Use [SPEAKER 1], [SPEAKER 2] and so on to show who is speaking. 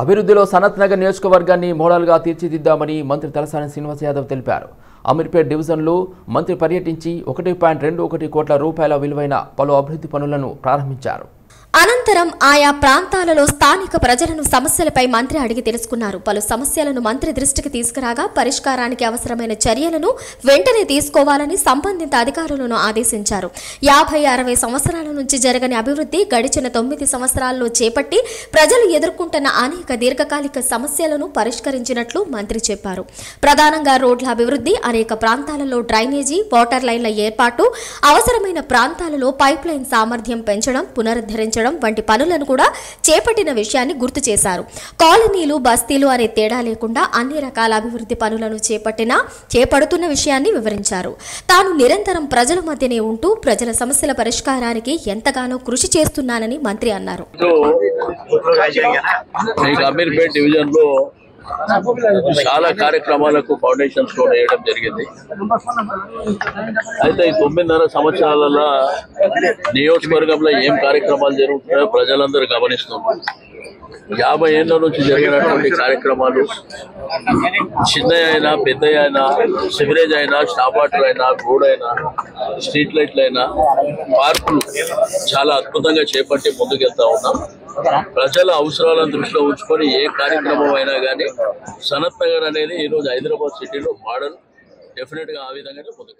[SPEAKER 1] అభివృద్ధిలో సనత్ నగర్ నియోజకవర్గాన్ని మోడల్గా తీర్చిదిద్దామని మంత్రి తలసాని శ్రీనివాస్ యాదవ్ తెలిపారు. అమీర్పేట్ డివిజన్లో మంత్రి పర్యటించి ఒకటి పాయింట్ రెండు ఒకటి కోట్ల రూపాయల విలువైన పలు అభివృద్ధి పనులను ప్రారంభించారు.
[SPEAKER 2] అనంతరం ఆయా ప్రాంతాలలో స్థానిక ప్రజలను సమస్యలపై మంత్రి అడిగి తెలుసుకున్నారు. పలు సమస్యలను మంత్రి దృష్టికి తీసుకురాగా పరిష్కారానికి అవసరమైన చర్యలను వెంటనే తీసుకోవాలని సంబంధిత అధికారులను ఆదేశించారు. యాభై అరవై సంవత్సరాల నుంచి జరగని అభివృద్ధి గడిచిన తొమ్మిది సంవత్సరాల్లో చేపట్టి ప్రజలు ఎదుర్కొంటున్న అనేక దీర్ఘకాలిక సమస్యలను పరిష్కరించినట్లు మంత్రి చెప్పారు. ప్రధానంగా రోడ్ల అభివృద్ధి అనేక ప్రాంతాలలో డ్రైనేజీ వాటర్ లైన్ల ఏర్పాటు అవసరమైన ప్రాంతాలలో పైప్ లైన్ సామర్థ్యం పెంచడం పునరుద్ధరించడం వంటి పనులను కూడా చేపట్టిన విషయాన్ని గుర్తు చేశారు. కాలనీలు బస్తీలు అనే తేడా లేకుండా అన్ని రకాల అభివృద్ధి పనులను చేపట్టిన చేపడుతున్న విషయాన్ని వివరించారు. తాను నిరంతరం ప్రజల మధ్యనే ఉంటూ ప్రజల సమస్యల పరిష్కారానికి ఎంతగానో కృషి చేస్తున్నానని మంత్రి అన్నారు.
[SPEAKER 3] డివిజన్లో చాలా కార్యక్రమాలకు ఫౌండేషన్ కూడా వేయడం జరిగింది. అయితే ఈ తొమ్మిదిన్నర సంవత్సరాలలో నియోజకవర్గంలో ఏం కార్యక్రమాలు జరుగుతున్నాయో ప్రజలందరూ గమనిస్తున్నారు యాభై ఏళ్ళ నుంచి జరిగినటువంటి కార్యక్రమాలు చిన్నయ్య అయినా పెద్దయ్య అయినా సివరేజ్ అయినా స్టాప్ అయినా గోడైనా అయినా స్ట్రీట్ లైట్లు అయినా పార్కులు చాలా అద్భుతంగా చేపట్టి ముందుకెళ్తా ఉన్నాం. ప్రజల అవసరాలను దృష్టిలో ఉంచుకొని ఏ కార్యక్రమం అయినా కానీ సనత్ నగర్ అనేది ఈరోజు హైదరాబాద్ సిటీలో మోడల్ డెఫినెట్గా ఆ విధంగానే ముందుకు